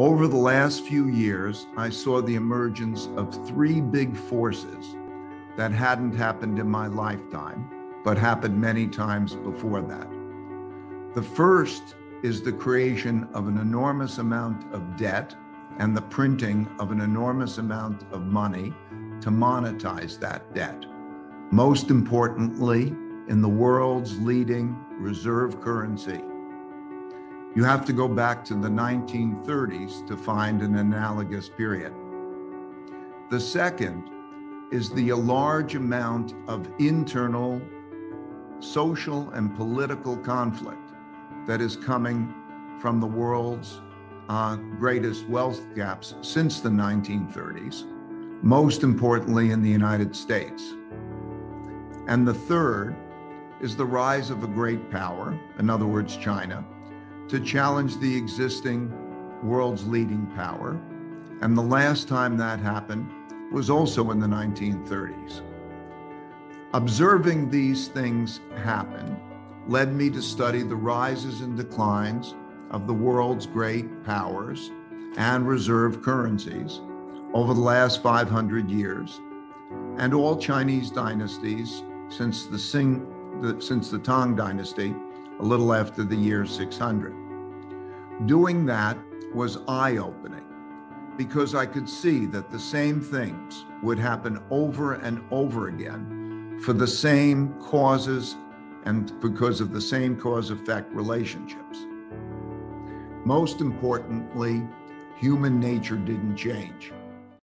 Over the last few years, I saw the emergence of three big forces that hadn't happened in my lifetime, but happened many times before that. The first is the creation of an enormous amount of debt and the printing of an enormous amount of money to monetize that debt. Most importantly, in the world's leading reserve currency. You have to go back to the 1930s to find an analogous period. The second is the large amount of internal social and political conflict that is coming from the world's uh, greatest wealth gaps since the 1930s, most importantly in the United States. And the third is the rise of a great power, in other words, China, to challenge the existing world's leading power. And the last time that happened was also in the 1930s. Observing these things happen led me to study the rises and declines of the world's great powers and reserve currencies over the last 500 years, and all Chinese dynasties since the, Sing, the, since the Tang Dynasty, a little after the year 600. Doing that was eye opening because I could see that the same things would happen over and over again for the same causes and because of the same cause effect relationships. Most importantly, human nature didn't change.